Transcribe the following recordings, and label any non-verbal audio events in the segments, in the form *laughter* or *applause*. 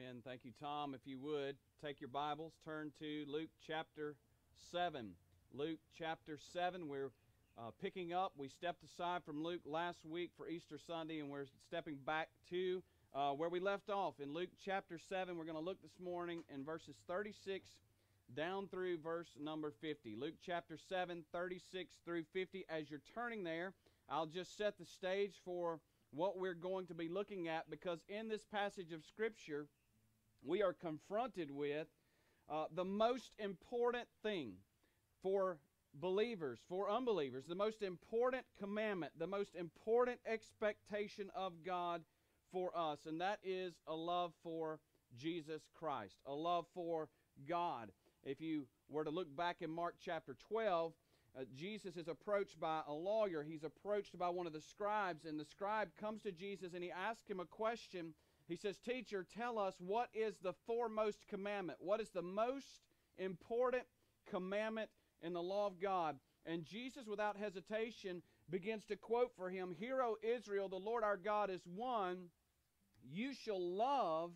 Amen. Thank you, Tom. If you would, take your Bibles, turn to Luke chapter 7. Luke chapter 7, we're uh, picking up. We stepped aside from Luke last week for Easter Sunday, and we're stepping back to uh, where we left off in Luke chapter 7. We're going to look this morning in verses 36 down through verse number 50. Luke chapter 7, 36 through 50. As you're turning there, I'll just set the stage for what we're going to be looking at because in this passage of Scripture, we are confronted with uh, the most important thing for believers, for unbelievers, the most important commandment, the most important expectation of God for us, and that is a love for Jesus Christ, a love for God. If you were to look back in Mark chapter 12, uh, Jesus is approached by a lawyer. He's approached by one of the scribes, and the scribe comes to Jesus and he asks him a question. He says, Teacher, tell us what is the foremost commandment? What is the most important commandment in the law of God? And Jesus, without hesitation, begins to quote for him Hear, O Israel, the Lord our God is one. You shall love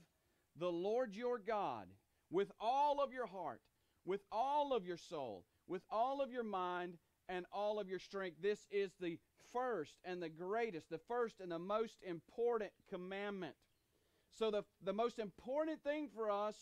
the Lord your God with all of your heart, with all of your soul with all of your mind and all of your strength. This is the first and the greatest, the first and the most important commandment. So, the, the most important thing for us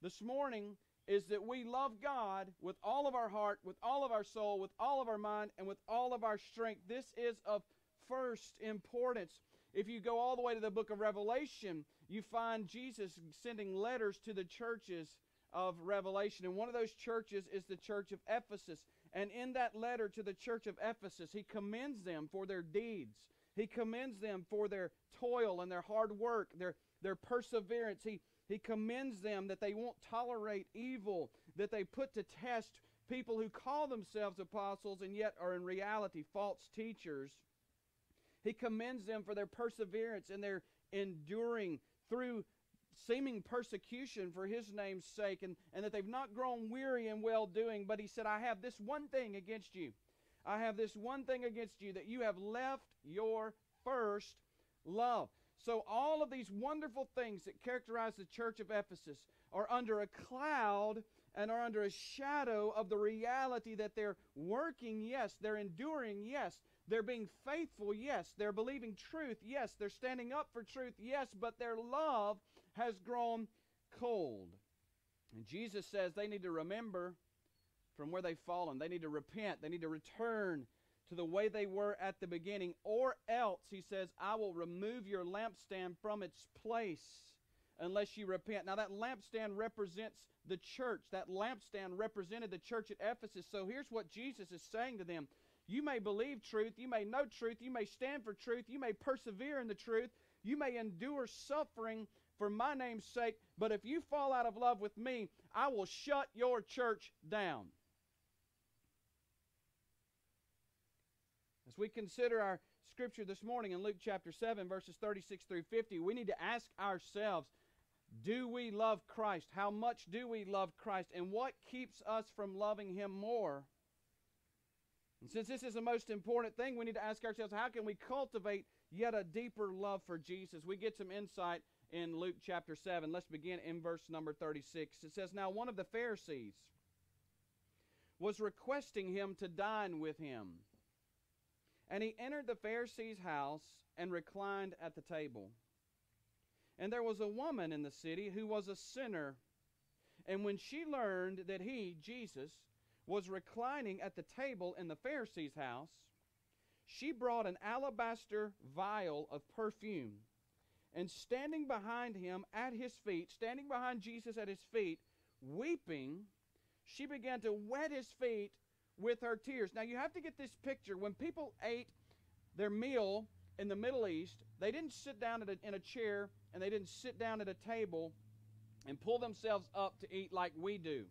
this morning is that we love God with all of our heart, with all of our soul, with all of our mind, and with all of our strength. This is of first importance. If you go all the way to the book of Revelation, you find Jesus sending letters to the churches of Revelation. And one of those churches is the church of Ephesus. And in that letter to the church of Ephesus, he commends them for their deeds. He commends them for their toil and their hard work, their, their perseverance. He, he commends them that they won't tolerate evil, that they put to test people who call themselves apostles and yet are in reality false teachers. He commends them for their perseverance and their enduring through seeming persecution for his name's sake, and, and that they've not grown weary in well doing. But he said, I have this one thing against you. I have this one thing against you that you have left your first love. So, all of these wonderful things that characterize the church of Ephesus are under a cloud and are under a shadow of the reality that they're working, yes, they're enduring, yes, they're being faithful, yes, they're believing truth, yes, they're standing up for truth, yes, but their love has grown cold. And Jesus says they need to remember from where they've fallen. They need to repent. They need to return to the way they were at the beginning. Or else, he says, I will remove your lampstand from its place unless you repent. Now, that lampstand represents the church. That lampstand represented the church at Ephesus. So here's what Jesus is saying to them You may believe truth. You may know truth. You may stand for truth. You may persevere in the truth. You may endure suffering for my name's sake, but if you fall out of love with me, I will shut your church down. As we consider our scripture this morning in Luke chapter 7, verses 36 through 50, we need to ask ourselves do we love Christ? How much do we love Christ? And what keeps us from loving Him more? And since this is the most important thing, we need to ask ourselves how can we cultivate yet a deeper love for Jesus? We get some insight in Luke chapter 7. Let's begin in verse number 36. It says, Now one of the Pharisees was requesting him to dine with him. And he entered the Pharisee's house and reclined at the table. And there was a woman in the city who was a sinner. And when she learned that he, Jesus, was reclining at the table in the Pharisee's house, she brought an alabaster vial of perfume and standing behind him at his feet, standing behind Jesus at his feet, weeping, she began to wet his feet with her tears. Now you have to get this picture. When people ate their meal in the Middle East, they didn't sit down a, in a chair and they didn't sit down at a table and pull themselves up to eat like we do.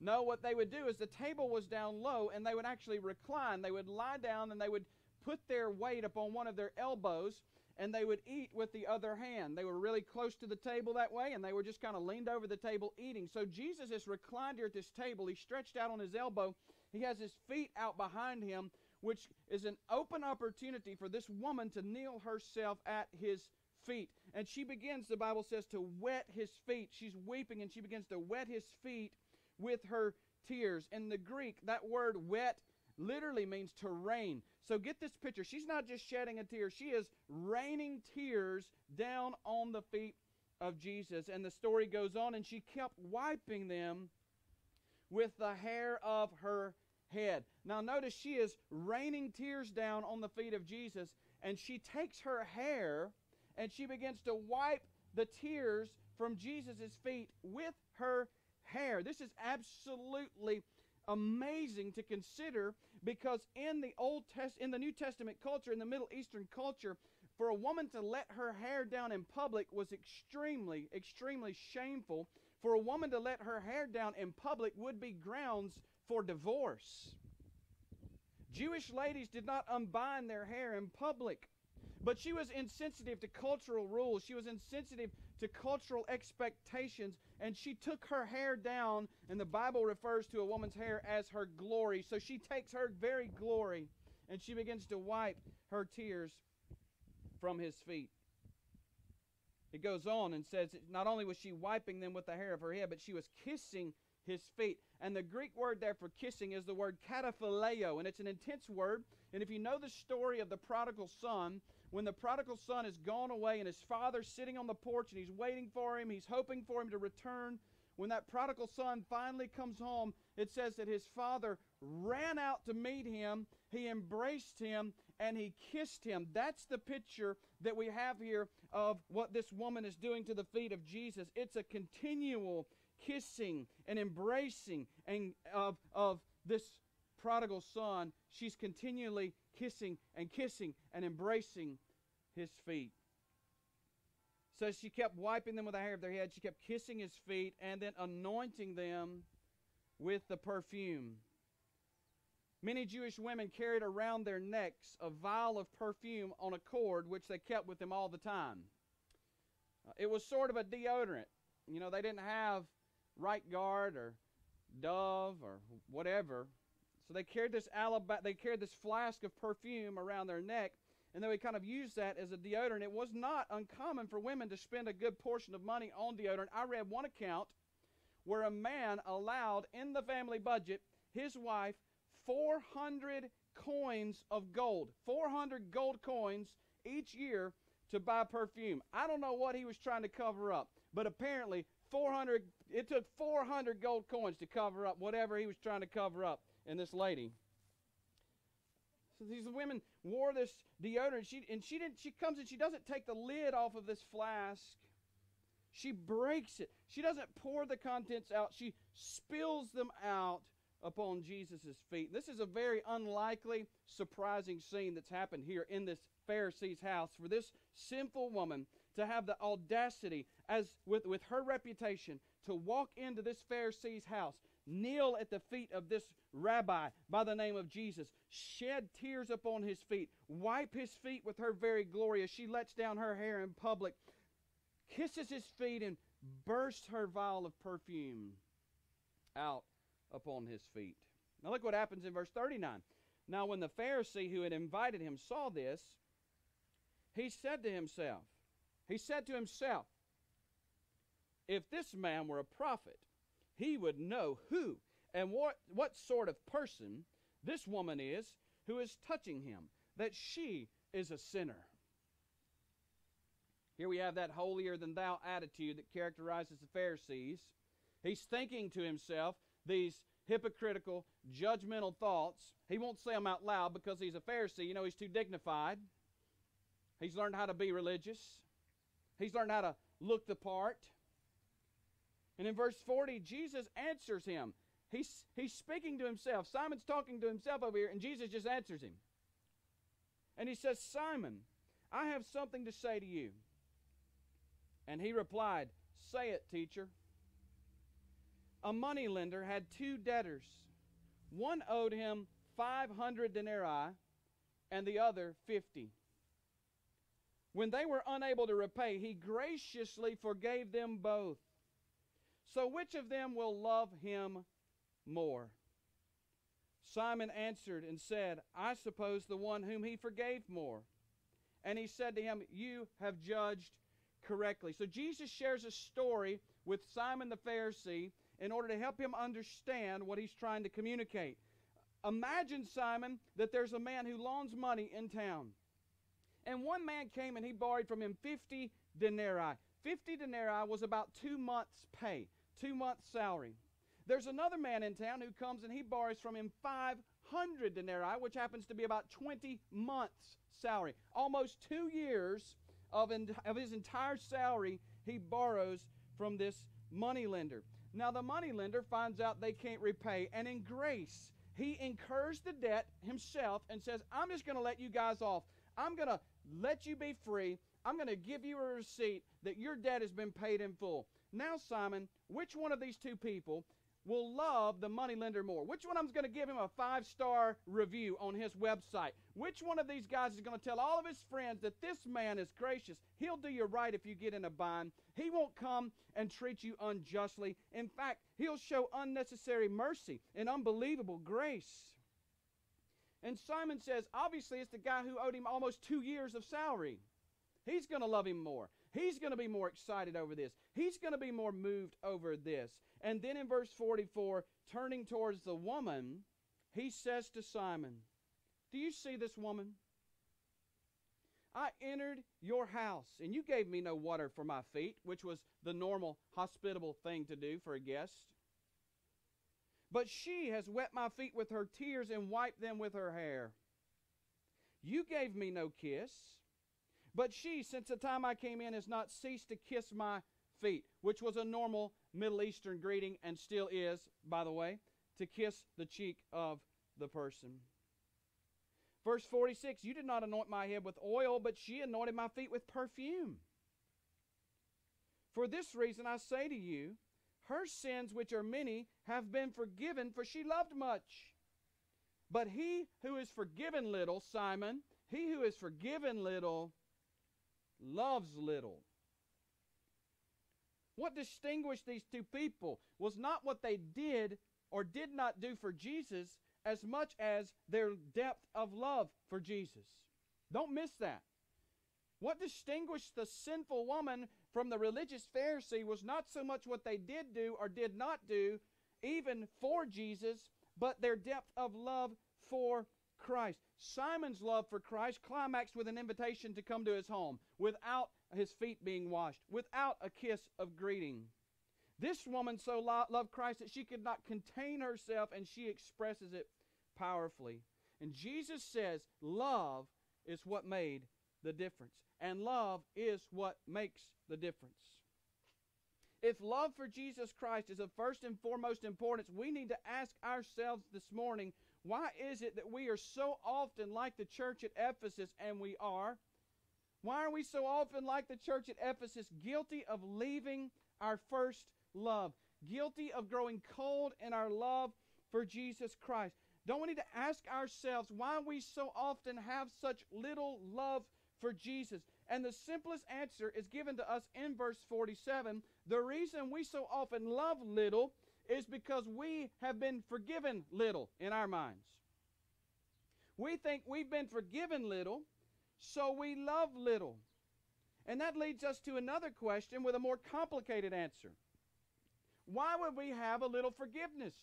No, what they would do is the table was down low and they would actually recline. They would lie down and they would put their weight upon one of their elbows and they would eat with the other hand. They were really close to the table that way, and they were just kind of leaned over the table eating. So Jesus is reclined here at this table. He stretched out on his elbow. He has his feet out behind him, which is an open opportunity for this woman to kneel herself at his feet. and she begins, the Bible says, to wet his feet. She's weeping and she begins to wet his feet with her tears. In the Greek, that word wet literally means to rain. So get this picture. She's not just shedding a tear, she is raining tears down on the feet of Jesus. And the story goes on, and she kept wiping them with the hair of her head. Now, notice she is raining tears down on the feet of Jesus, and she takes her hair and she begins to wipe the tears from Jesus' feet with her hair. This is absolutely amazing to consider because in the Old Test in the New Testament culture, in the Middle Eastern culture, for a woman to let her hair down in public was extremely, extremely shameful. For a woman to let her hair down in public would be grounds for divorce. Jewish ladies did not unbind their hair in public. But she was insensitive to cultural rules. She was insensitive to cultural expectations. And she took her hair down, and the Bible refers to a woman's hair as her glory. So she takes her very glory and she begins to wipe her tears from his feet. It goes on and says not only was she wiping them with the hair of her head, but she was kissing his feet. And the Greek word there for kissing is the word kataphileo, and it's an intense word. And if you know the story of the prodigal son, when the prodigal son has gone away and his father's sitting on the porch and he's waiting for him, he's hoping for him to return. When that prodigal son finally comes home, it says that his father ran out to meet him, he embraced him, and he kissed him. That's the picture that we have here of what this woman is doing to the feet of Jesus. It's a continual kissing and embracing and of, of this prodigal son. She's continually kissing and kissing and embracing his feet. So she kept wiping them with the hair of their head. She kept kissing his feet and then anointing them with the perfume. Many Jewish women carried around their necks a vial of perfume on a cord, which they kept with them all the time. Uh, it was sort of a deodorant. You know, they didn't have Right Guard or Dove or whatever. So they carried this alab- they carried this flask of perfume around their neck, and they would kind of use that as a deodorant. It was not uncommon for women to spend a good portion of money on deodorant. I read one account where a man allowed in the family budget his wife 400 coins of gold, 400 gold coins each year to buy perfume. I don't know what he was trying to cover up, but apparently 400 it took 400 gold coins to cover up whatever he was trying to cover up in this lady. So these women wore this deodorant. She, and she didn't. She comes and she doesn't take the lid off of this flask. She breaks it. She doesn't pour the contents out. She spills them out upon Jesus' feet. This is a very unlikely, surprising scene that's happened here in this Pharisee's house for this sinful woman to have the audacity, as with, with her reputation, to walk into this Pharisee's house, kneel at the feet of this rabbi by the name of Jesus, shed tears upon his feet, wipe his feet with her very glory as she lets down her hair in public, kisses his feet, and bursts her vial of perfume out upon his feet. Now look what happens in verse 39. Now, when the Pharisee who had invited him saw this, he said to himself, he said to himself, if this man were a prophet, he would know who and what, what sort of person this woman is who is touching him, that she is a sinner. Here we have that holier than thou attitude that characterizes the Pharisees. He's thinking to himself these hypocritical, judgmental thoughts. He won't say them out loud because he's a Pharisee. You know, he's too dignified. He's learned how to be religious, he's learned how to look the part. And in verse 40, Jesus answers him. He's, he's speaking to himself. Simon's talking to himself over here, and Jesus just answers him. And he says, Simon, I have something to say to you. And he replied, Say it, teacher. A moneylender had two debtors. One owed him 500 denarii, and the other 50. When they were unable to repay, he graciously forgave them both. So which of them will love him more? Simon answered and said, I suppose the one whom he forgave more. And he said to him, You have judged correctly. So Jesus shares a story with Simon the Pharisee in order to help him understand what he's trying to communicate. Imagine, Simon, that there's a man who loans money in town. And one man came and he borrowed from him 50 denarii. 50 denarii was about two months' pay, two months' salary. There's another man in town who comes and he borrows from him 500 denarii, which happens to be about 20 months' salary. Almost two years of, of his entire salary he borrows from this moneylender. Now, the moneylender finds out they can't repay, and in grace, he incurs the debt himself and says, I'm just going to let you guys off. I'm going to let you be free. I'm going to give you a receipt that your debt has been paid in full. Now, Simon, which one of these two people will love the moneylender more? Which one of them's going to give him a five star review on his website? Which one of these guys is going to tell all of his friends that this man is gracious? He'll do you right if you get in a bind. He won't come and treat you unjustly. In fact, he'll show unnecessary mercy and unbelievable grace. And Simon says, obviously, it's the guy who owed him almost two years of salary. He's going to love him more. He's going to be more excited over this. He's going to be more moved over this. And then in verse 44, turning towards the woman, he says to Simon, Do you see this woman? I entered your house, and you gave me no water for my feet, which was the normal hospitable thing to do for a guest. But she has wet my feet with her tears and wiped them with her hair. You gave me no kiss, but she, since the time I came in, has not ceased to kiss my feet, which was a normal Middle Eastern greeting and still is, by the way, to kiss the cheek of the person. Verse 46 You did not anoint my head with oil, but she anointed my feet with perfume. For this reason I say to you, her sins, which are many, have been forgiven, for she loved much. But he who is forgiven little, Simon, he who is forgiven little, loves little. What distinguished these two people was not what they did or did not do for Jesus as much as their depth of love for Jesus. Don't miss that. What distinguished the sinful woman from the religious Pharisee was not so much what they did do or did not do, even for Jesus, but their depth of love for Christ. Simon's love for Christ climaxed with an invitation to come to his home without his feet being washed, without a kiss of greeting. This woman so lo- loved Christ that she could not contain herself and she expresses it powerfully. And Jesus says, Love is what made the difference. And love is what makes the difference. If love for Jesus Christ is of first and foremost importance, we need to ask ourselves this morning why is it that we are so often like the church at Ephesus, and we are? Why are we so often like the church at Ephesus, guilty of leaving our first love, guilty of growing cold in our love for Jesus Christ? Don't we need to ask ourselves why we so often have such little love for Jesus? And the simplest answer is given to us in verse 47. The reason we so often love little is because we have been forgiven little in our minds. We think we've been forgiven little, so we love little. And that leads us to another question with a more complicated answer. Why would we have a little forgiveness?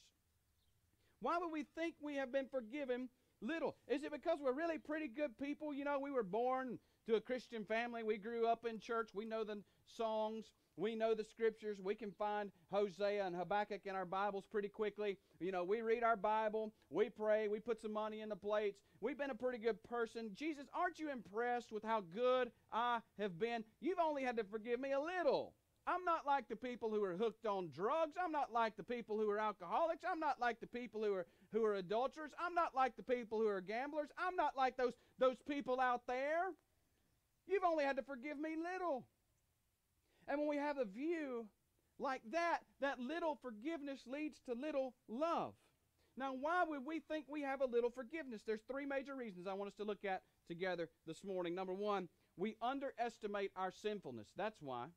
Why would we think we have been forgiven little? Is it because we're really pretty good people? You know, we were born to a Christian family. We grew up in church. We know the songs. We know the scriptures. We can find Hosea and Habakkuk in our Bibles pretty quickly. You know, we read our Bible, we pray, we put some money in the plates. We've been a pretty good person. Jesus, aren't you impressed with how good I have been? You've only had to forgive me a little. I'm not like the people who are hooked on drugs. I'm not like the people who are alcoholics. I'm not like the people who are who are adulterers. I'm not like the people who are gamblers. I'm not like those those people out there. You've only had to forgive me little. And when we have a view like that, that little forgiveness leads to little love. Now, why would we think we have a little forgiveness? There's three major reasons I want us to look at together this morning. Number one, we underestimate our sinfulness. That's why.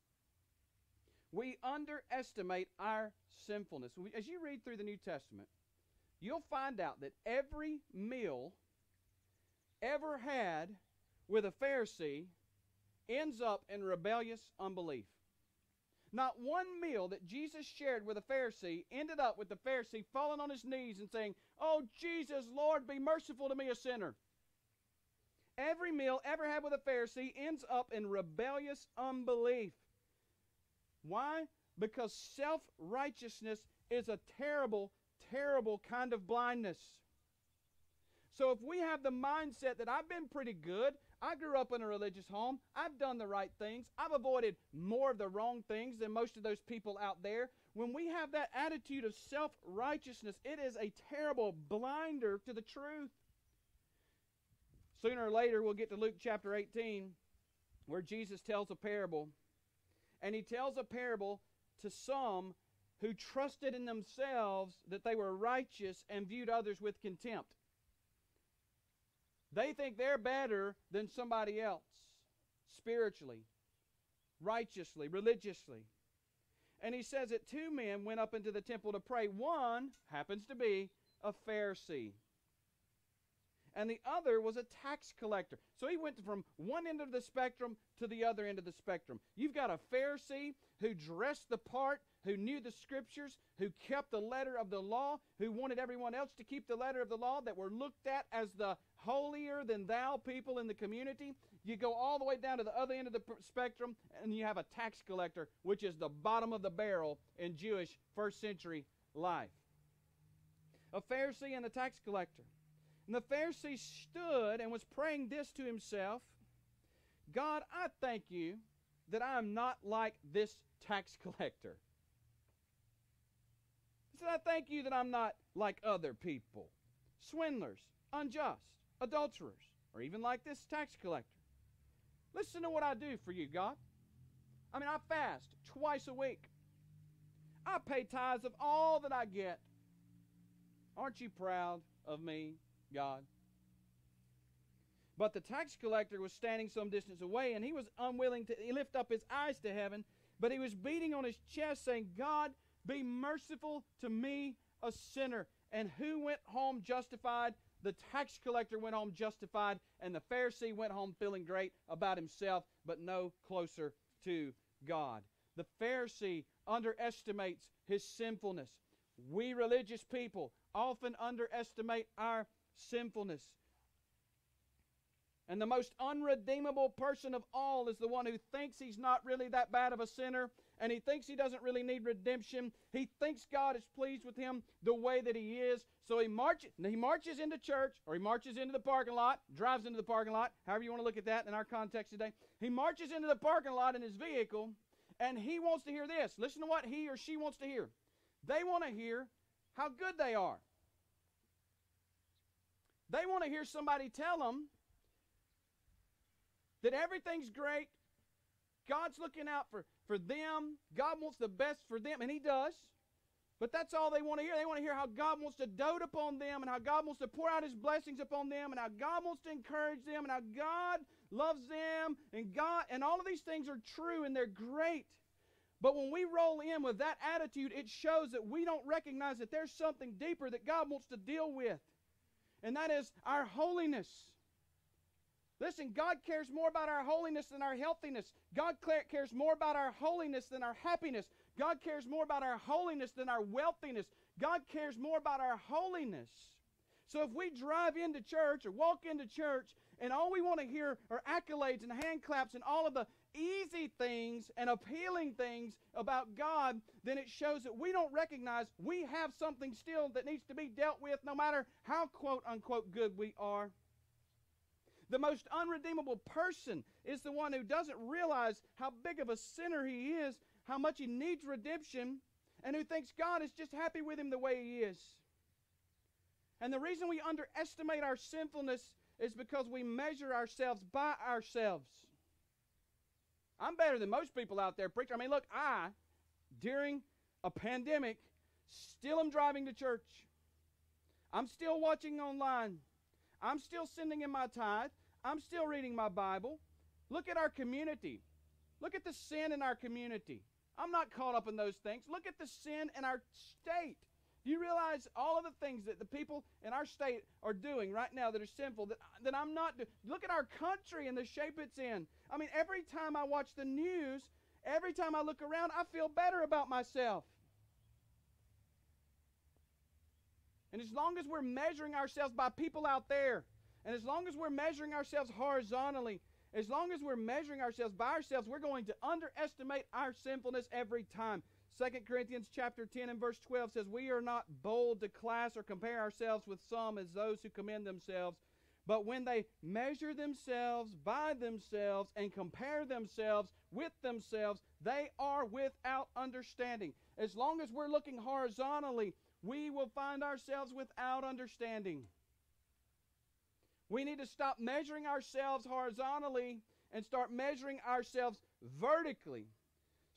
We underestimate our sinfulness. As you read through the New Testament, you'll find out that every meal ever had with a Pharisee ends up in rebellious unbelief. Not one meal that Jesus shared with a Pharisee ended up with the Pharisee falling on his knees and saying, Oh, Jesus, Lord, be merciful to me, a sinner. Every meal ever had with a Pharisee ends up in rebellious unbelief. Why? Because self righteousness is a terrible, terrible kind of blindness. So if we have the mindset that I've been pretty good, I grew up in a religious home, I've done the right things, I've avoided more of the wrong things than most of those people out there. When we have that attitude of self righteousness, it is a terrible blinder to the truth. Sooner or later, we'll get to Luke chapter 18, where Jesus tells a parable. And he tells a parable to some who trusted in themselves that they were righteous and viewed others with contempt. They think they're better than somebody else spiritually, righteously, religiously. And he says that two men went up into the temple to pray. One happens to be a Pharisee, and the other was a tax collector. So he went from one end of the spectrum to the other end of the spectrum. You've got a Pharisee who dressed the part, who knew the scriptures, who kept the letter of the law, who wanted everyone else to keep the letter of the law, that were looked at as the holier than thou people in the community. You go all the way down to the other end of the spectrum, and you have a tax collector, which is the bottom of the barrel in Jewish first century life. A Pharisee and a tax collector. And the Pharisee stood and was praying this to himself God, I thank you that I am not like this tax *laughs* collector. He said, I thank you that I'm not like other people, swindlers, unjust, adulterers, or even like this tax collector. Listen to what I do for you, God. I mean, I fast twice a week. I pay tithes of all that I get. Aren't you proud of me, God? But the tax collector was standing some distance away, and he was unwilling to lift up his eyes to heaven, but he was beating on his chest, saying, God, be merciful to me, a sinner. And who went home justified? The tax collector went home justified, and the Pharisee went home feeling great about himself, but no closer to God. The Pharisee underestimates his sinfulness. We religious people often underestimate our sinfulness. And the most unredeemable person of all is the one who thinks he's not really that bad of a sinner and he thinks he doesn't really need redemption. He thinks God is pleased with him the way that he is. So he marches he marches into church or he marches into the parking lot, drives into the parking lot, however you want to look at that in our context today. He marches into the parking lot in his vehicle and he wants to hear this. Listen to what he or she wants to hear. They want to hear how good they are. They want to hear somebody tell them that everything's great. God's looking out for, for them. God wants the best for them, and He does. But that's all they want to hear. They want to hear how God wants to dote upon them and how God wants to pour out His blessings upon them and how God wants to encourage them and how God loves them and God and all of these things are true and they're great. But when we roll in with that attitude, it shows that we don't recognize that there's something deeper that God wants to deal with. And that is our holiness. Listen, God cares more about our holiness than our healthiness. God cares more about our holiness than our happiness. God cares more about our holiness than our wealthiness. God cares more about our holiness. So if we drive into church or walk into church and all we want to hear are accolades and hand claps and all of the easy things and appealing things about God, then it shows that we don't recognize we have something still that needs to be dealt with no matter how quote unquote good we are. The most unredeemable person is the one who doesn't realize how big of a sinner he is, how much he needs redemption, and who thinks God is just happy with him the way he is. And the reason we underestimate our sinfulness is because we measure ourselves by ourselves. I'm better than most people out there, preacher. I mean, look, I, during a pandemic, still am driving to church. I'm still watching online. I'm still sending in my tithe. I'm still reading my Bible. Look at our community. Look at the sin in our community. I'm not caught up in those things. Look at the sin in our state. Do you realize all of the things that the people in our state are doing right now that are sinful that, that I'm not? Look at our country and the shape it's in. I mean, every time I watch the news, every time I look around, I feel better about myself. And as long as we're measuring ourselves by people out there, and as long as we're measuring ourselves horizontally, as long as we're measuring ourselves by ourselves, we're going to underestimate our sinfulness every time. 2 Corinthians chapter 10 and verse 12 says, We are not bold to class or compare ourselves with some as those who commend themselves. But when they measure themselves by themselves and compare themselves with themselves, they are without understanding. As long as we're looking horizontally, we will find ourselves without understanding. We need to stop measuring ourselves horizontally and start measuring ourselves vertically.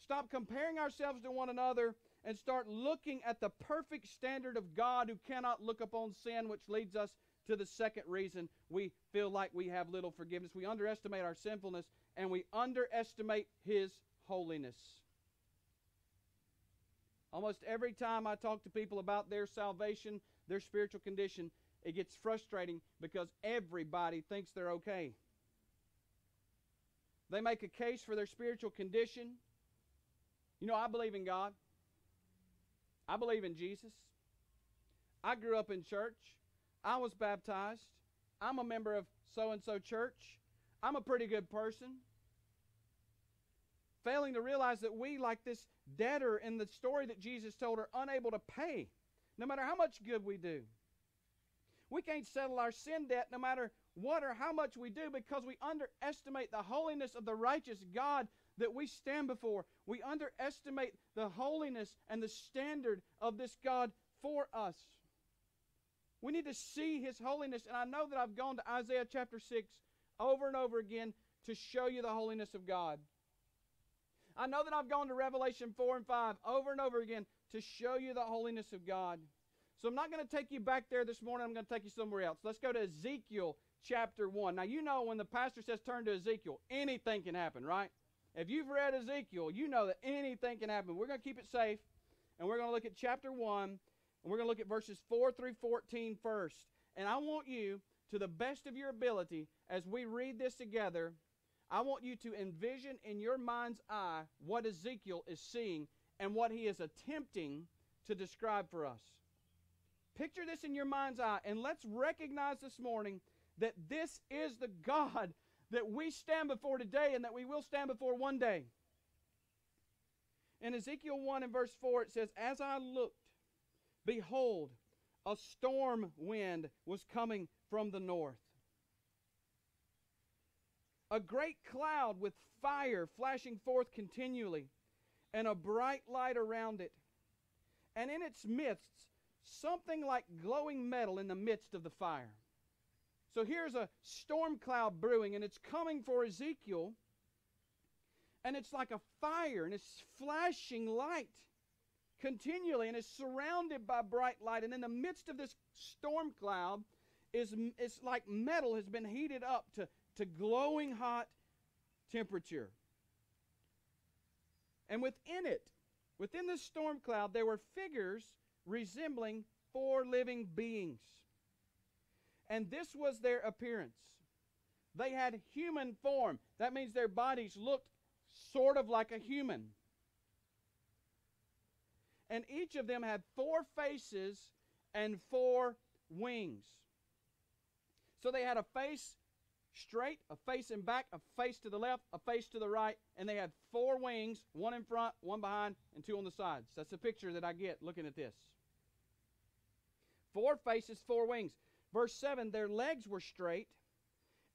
Stop comparing ourselves to one another and start looking at the perfect standard of God who cannot look upon sin, which leads us to the second reason we feel like we have little forgiveness. We underestimate our sinfulness and we underestimate His holiness. Almost every time I talk to people about their salvation, their spiritual condition, it gets frustrating because everybody thinks they're okay. They make a case for their spiritual condition. You know, I believe in God. I believe in Jesus. I grew up in church. I was baptized. I'm a member of so and so church. I'm a pretty good person. Failing to realize that we, like this debtor in the story that Jesus told, are unable to pay, no matter how much good we do. We can't settle our sin debt no matter what or how much we do because we underestimate the holiness of the righteous God that we stand before. We underestimate the holiness and the standard of this God for us. We need to see His holiness. And I know that I've gone to Isaiah chapter 6 over and over again to show you the holiness of God. I know that I've gone to Revelation 4 and 5 over and over again to show you the holiness of God. So I'm not going to take you back there this morning. I'm going to take you somewhere else. Let's go to Ezekiel chapter 1. Now, you know when the pastor says turn to Ezekiel, anything can happen, right? If you've read Ezekiel, you know that anything can happen. We're going to keep it safe, and we're going to look at chapter 1, and we're going to look at verses 4 through 14 first. And I want you, to the best of your ability, as we read this together, I want you to envision in your mind's eye what Ezekiel is seeing and what he is attempting to describe for us. Picture this in your mind's eye, and let's recognize this morning that this is the God that we stand before today and that we will stand before one day. In Ezekiel 1 and verse 4, it says, As I looked, behold, a storm wind was coming from the north. A great cloud with fire flashing forth continually, and a bright light around it. And in its midst, something like glowing metal in the midst of the fire. So here's a storm cloud brewing, and it's coming for Ezekiel. And it's like a fire, and it's flashing light continually, and it's surrounded by bright light. And in the midst of this storm cloud, is it's like metal has been heated up to, to glowing hot temperature. And within it, within this storm cloud, there were figures resembling four living beings. And this was their appearance. They had human form. That means their bodies looked sort of like a human. And each of them had four faces and four wings. So they had a face straight, a face in back, a face to the left, a face to the right, and they had four wings, one in front, one behind, and two on the sides. That's the picture that I get looking at this. Four faces, four wings. Verse 7 Their legs were straight,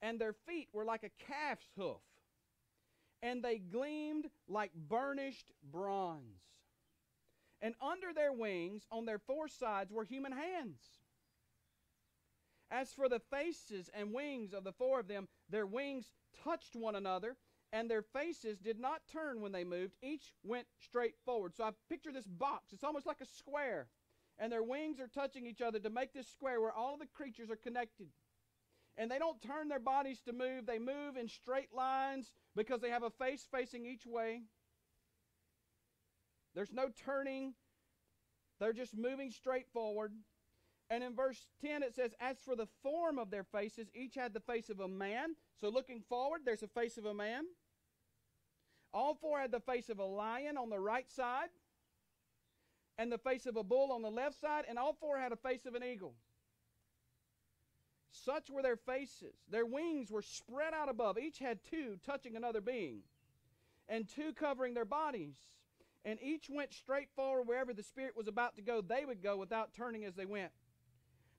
and their feet were like a calf's hoof, and they gleamed like burnished bronze. And under their wings, on their four sides, were human hands. As for the faces and wings of the four of them, their wings touched one another, and their faces did not turn when they moved. Each went straight forward. So I picture this box. It's almost like a square and their wings are touching each other to make this square where all the creatures are connected. And they don't turn their bodies to move, they move in straight lines because they have a face facing each way. There's no turning. They're just moving straight forward. And in verse 10 it says, As for the form of their faces, each had the face of a man. So looking forward, there's a face of a man. All four had the face of a lion on the right side, and the face of a bull on the left side, and all four had a face of an eagle. Such were their faces. Their wings were spread out above. Each had two touching another being, and two covering their bodies. And each went straight forward wherever the Spirit was about to go, they would go without turning as they went.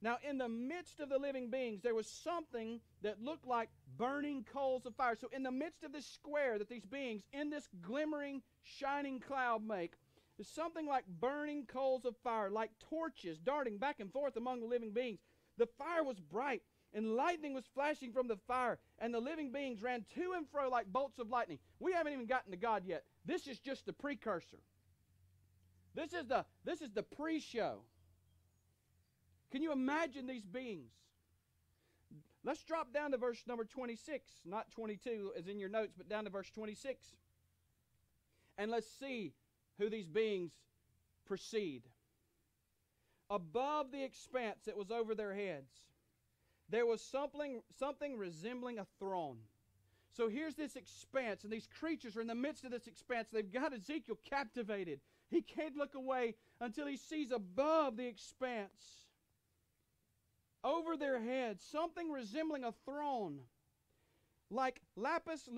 Now, in the midst of the living beings, there was something that looked like burning coals of fire. So, in the midst of this square that these beings in this glimmering, shining cloud make, is something like burning coals of fire, like torches darting back and forth among the living beings. The fire was bright, and lightning was flashing from the fire, and the living beings ran to and fro like bolts of lightning. We haven't even gotten to God yet. This is just the precursor. This is the this is the pre-show. Can you imagine these beings? Let's drop down to verse number 26, not 22 as in your notes, but down to verse 26. And let's see who these beings proceed. Above the expanse that was over their heads, there was something, something resembling a throne. So here's this expanse, and these creatures are in the midst of this expanse. They've got Ezekiel captivated. He can't look away until he sees above the expanse over their heads something resembling a throne, like lapis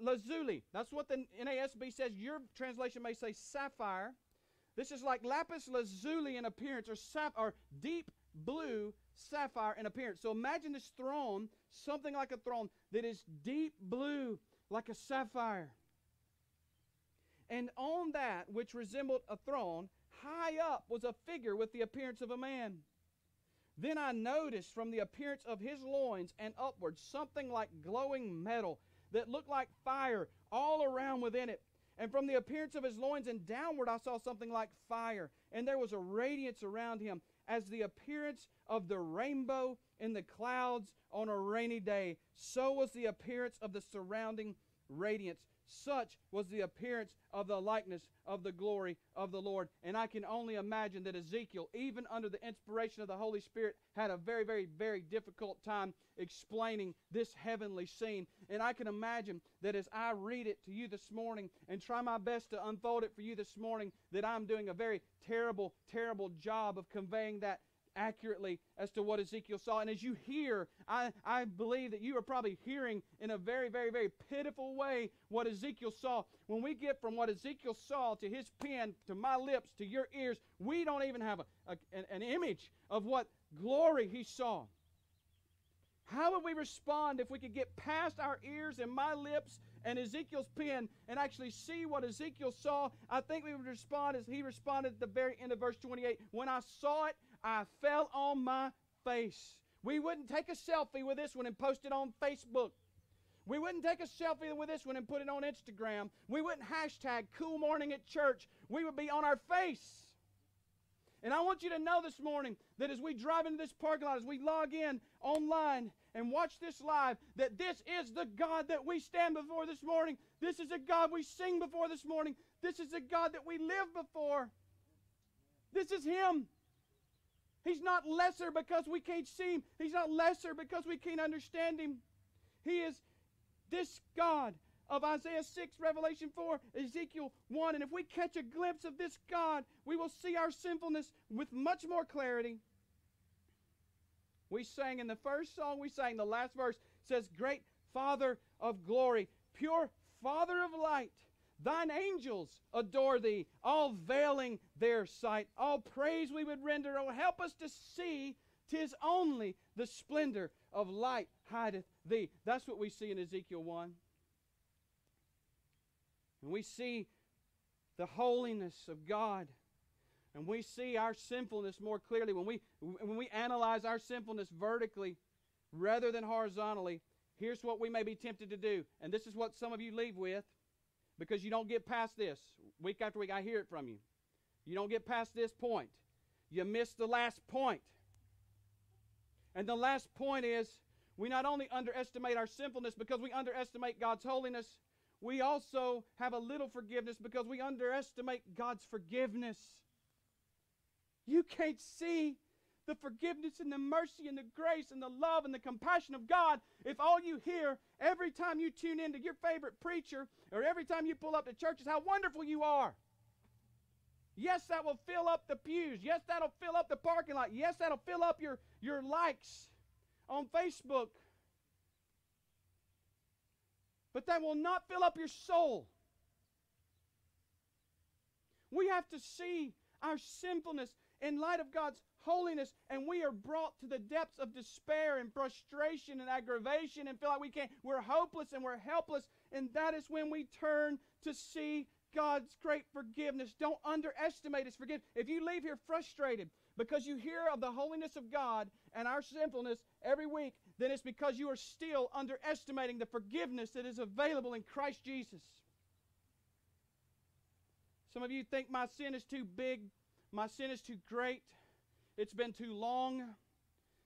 lazuli. That's what the NASB says. Your translation may say sapphire. This is like lapis lazuli in appearance, or, sap- or deep blue sapphire in appearance. So imagine this throne, something like a throne that is deep blue, like a sapphire. And on that, which resembled a throne, high up was a figure with the appearance of a man. Then I noticed from the appearance of his loins and upwards something like glowing metal that looked like fire all around within it. And from the appearance of his loins and downward, I saw something like fire. And there was a radiance around him, as the appearance of the rainbow in the clouds on a rainy day. So was the appearance of the surrounding radiance. Such was the appearance of the likeness of the glory of the Lord. And I can only imagine that Ezekiel, even under the inspiration of the Holy Spirit, had a very, very, very difficult time explaining this heavenly scene. And I can imagine that as I read it to you this morning and try my best to unfold it for you this morning, that I'm doing a very terrible, terrible job of conveying that accurately as to what Ezekiel saw. And as you hear, I, I believe that you are probably hearing in a very, very, very pitiful way what Ezekiel saw. When we get from what Ezekiel saw to his pen, to my lips, to your ears, we don't even have a, a an, an image of what glory he saw. How would we respond if we could get past our ears and my lips and Ezekiel's pen and actually see what Ezekiel saw? I think we would respond as he responded at the very end of verse 28. When I saw it, I fell on my face. We wouldn't take a selfie with this one and post it on Facebook. We wouldn't take a selfie with this one and put it on Instagram. We wouldn't hashtag cool morning at church. We would be on our face. And I want you to know this morning that as we drive into this parking lot, as we log in online and watch this live, that this is the God that we stand before this morning. This is a God we sing before this morning. This is a God that we live before. This is Him. He's not lesser because we can't see him. He's not lesser because we can't understand him. He is this God of Isaiah 6, Revelation 4, Ezekiel 1. And if we catch a glimpse of this God, we will see our sinfulness with much more clarity. We sang in the first song, we sang the last verse says, Great Father of glory, pure Father of light. Thine angels adore thee, all veiling their sight. All praise we would render. Oh, help us to see tis only the splendor of light hideth thee. That's what we see in Ezekiel 1. And we see the holiness of God. And we see our sinfulness more clearly. When we, when we analyze our sinfulness vertically rather than horizontally, here's what we may be tempted to do. And this is what some of you leave with because you don't get past this. Week after week, I hear it from you. You don't get past this point. You miss the last point. And the last point is we not only underestimate our sinfulness because we underestimate God's holiness, we also have a little forgiveness because we underestimate God's forgiveness. You can't see the forgiveness and the mercy and the grace and the love and the compassion of God if all you hear every time you tune into your favorite preacher or every time you pull up to church is how wonderful you are. Yes, that will fill up the pews. Yes, that'll fill up the parking lot. Yes, that'll fill up your, your likes on Facebook. But that will not fill up your soul. We have to see our sinfulness in light of God's holiness, and we are brought to the depths of despair and frustration and aggravation and feel like we can't. We're hopeless and we're helpless, and that is when we turn to see God's great forgiveness. Don't underestimate His forgiveness. If you leave here frustrated because you hear of the holiness of God and our sinfulness every week, then it's because you are still underestimating the forgiveness that is available in Christ Jesus. Some of you think my sin is too big, my sin is too great. It's been too long,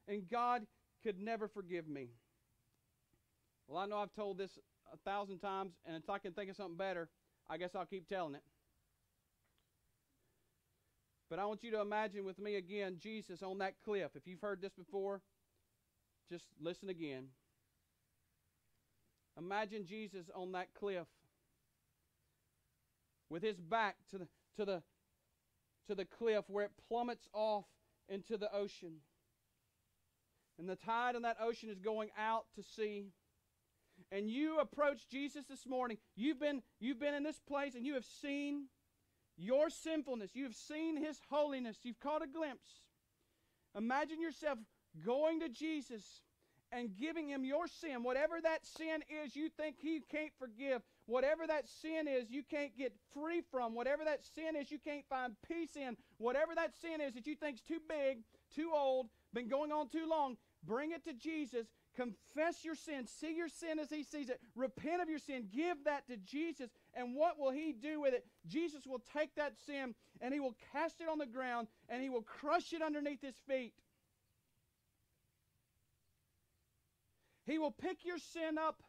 and God could never forgive me. Well, I know I've told this a thousand times, and if I can think of something better, I guess I'll keep telling it. But I want you to imagine with me again Jesus on that cliff. If you've heard this before, just listen again. Imagine Jesus on that cliff with his back to the, to the, to the cliff where it plummets off into the ocean. And the tide in that ocean is going out to sea. And you approach Jesus this morning. You've been, you've been in this place and you have seen your sinfulness. You've seen his holiness. You've caught a glimpse. Imagine yourself going to Jesus and giving him your sin, whatever that sin is you think he can't forgive, whatever that sin is you can't get free from, whatever that sin is you can't find peace in, whatever that sin is that you think's too big, too old, been going on too long, bring it to Jesus. Confess your sin. See your sin as he sees it. Repent of your sin. Give that to Jesus. And what will he do with it? Jesus will take that sin and he will cast it on the ground and he will crush it underneath his feet. He will pick your sin up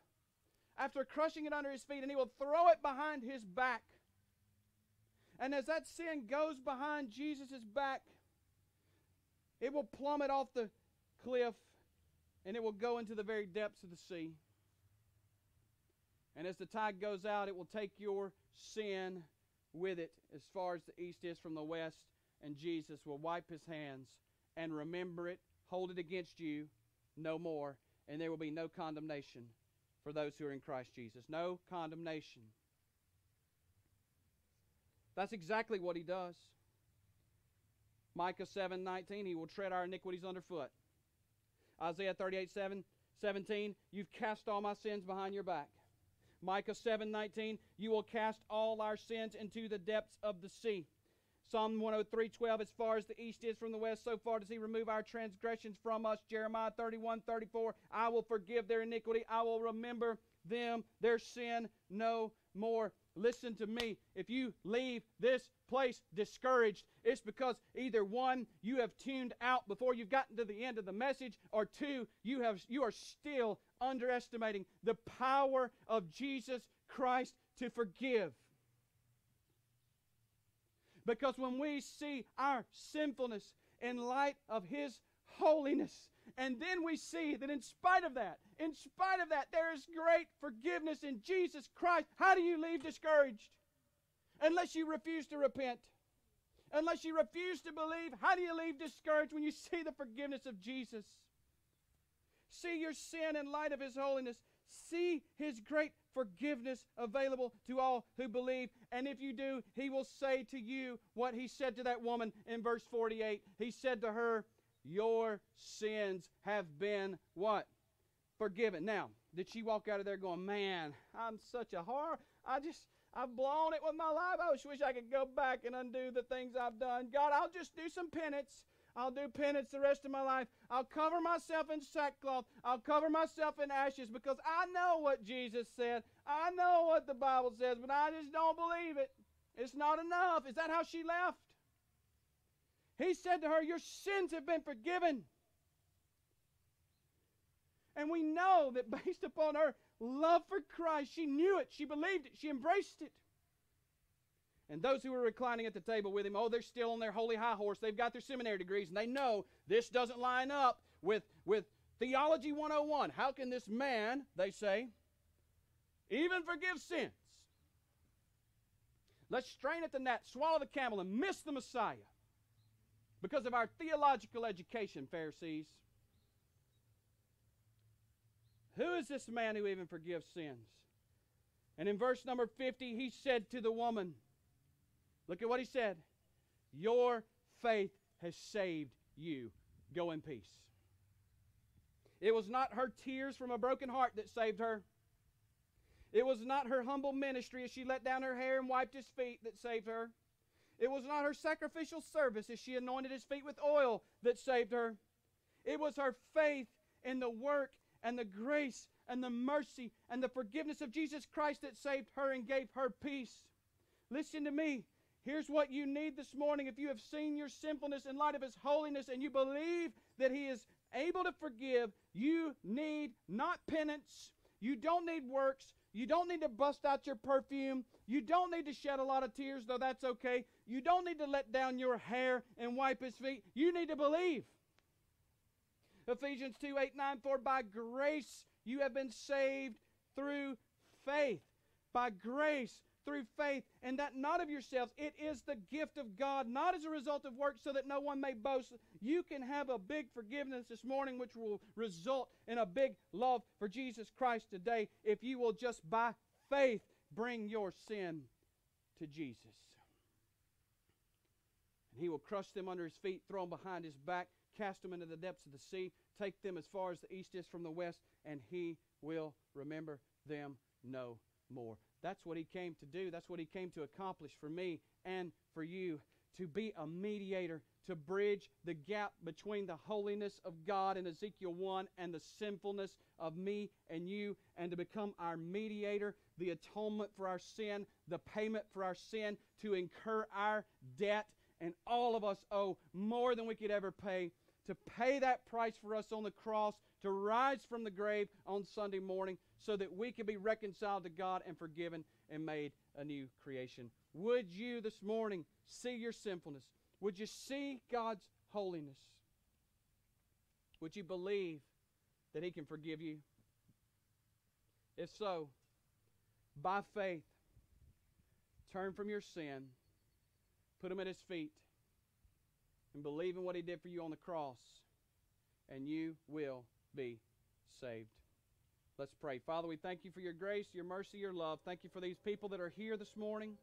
after crushing it under his feet and he will throw it behind his back. And as that sin goes behind Jesus' back, it will plummet off the cliff and it will go into the very depths of the sea. And as the tide goes out, it will take your sin with it as far as the east is from the west, and Jesus will wipe his hands and remember it, hold it against you no more, and there will be no condemnation for those who are in Christ Jesus. No condemnation. That's exactly what he does. Micah 7 19, he will tread our iniquities underfoot. Isaiah 38 7, 17, you've cast all my sins behind your back. Micah 7 19, you will cast all our sins into the depths of the sea. Psalm 103 12, as far as the east is from the west, so far does he remove our transgressions from us. Jeremiah 31 34, I will forgive their iniquity, I will remember them, their sin no more. Listen to me. If you leave this place discouraged, it's because either one, you have tuned out before you've gotten to the end of the message, or two, you have you are still underestimating the power of Jesus Christ to forgive. Because when we see our sinfulness in light of His holiness, and then we see that in spite of that, in spite of that, there is great forgiveness in Jesus Christ. How do you leave discouraged? Unless you refuse to repent. Unless you refuse to believe, how do you leave discouraged when you *laughs* see the forgiveness of Jesus? See your sin in light of His holiness. See His great forgiveness available to all who believe. And if you do, He will say to you what He said to that woman in verse 48. He said to her, Your sins have been what? Forgiven. Now, did she walk out of there going, Man, I'm such a horror. I just, I've blown it with my life. I wish I could go back and undo the things I've done. God, I'll just do some penance. I'll do penance the rest of my life. I'll cover myself in sackcloth. I'll cover myself in ashes because I know what Jesus said. I know what the Bible says, but I just don't believe it. It's not enough. Is that how she left? He said to her, Your sins have been forgiven. And we know that based upon her love for Christ, she knew it, she believed it, she embraced it. And those who were reclining at the table with him, oh, they're still on their holy high horse. They've got their seminary degrees, and they know this doesn't line up with, with Theology 101. How can this man, they say, even forgive sins? Let's strain at the gnat, swallow the camel, and miss the Messiah because of our theological education, Pharisees. Who is this man who even forgives sins? And in verse number 50, he said to the woman, Look at what he said. Your faith has saved you. Go in peace. It was not her tears from a broken heart that saved her. It was not her humble ministry as she let down her hair and wiped his feet that saved her. It was not her sacrificial service as she anointed his feet with oil that saved her. It was her faith in the work and the grace and the mercy and the forgiveness of Jesus Christ that saved her and gave her peace. Listen to me. Here's what you need this morning. If you have seen your sinfulness in light of His holiness and you believe that He is able to forgive, you need not penance. You don't need works. You don't need to bust out your perfume. You don't need to shed a lot of tears, though that's okay. You don't need to let down your hair and wipe his feet. You need to believe. Ephesians 2 8, 9, for by grace you have been saved through faith. By grace through faith, and that not of yourselves. It is the gift of God, not as a result of works, so that no one may boast. You can have a big forgiveness this morning, which will result in a big love for Jesus Christ today if you will just by faith bring your sin to Jesus. And he will crush them under his feet, throw them behind his back, cast them into the depths of the sea, take them as far as the east is from the west, and he will remember them no more. That's what he came to do. That's what he came to accomplish for me and for you. To be a mediator, to bridge the gap between the holiness of God in Ezekiel 1 and the sinfulness of me and you, and to become our mediator, the atonement for our sin, the payment for our sin, to incur our debt. And all of us owe more than we could ever pay to pay that price for us on the cross, to rise from the grave on Sunday morning, so that we can be reconciled to God and forgiven and made a new creation. Would you this morning see your sinfulness? Would you see God's holiness? Would you believe that He can forgive you? If so, by faith, turn from your sin, put Him at His feet, and believe in what He did for you on the cross, and you will be saved. Let's pray. Father, we thank you for your grace, your mercy, your love. Thank you for these people that are here this morning,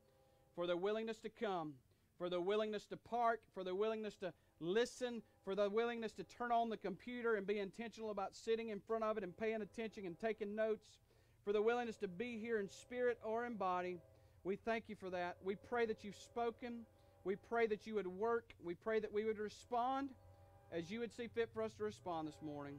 for their willingness to come, for their willingness to park, for their willingness to listen, for their willingness to turn on the computer and be intentional about sitting in front of it and paying attention and taking notes, for the willingness to be here in spirit or in body. We thank you for that. We pray that you've spoken. We pray that you would work. We pray that we would respond as you would see fit for us to respond this morning.